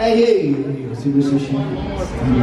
Hey, Silvio Sushi.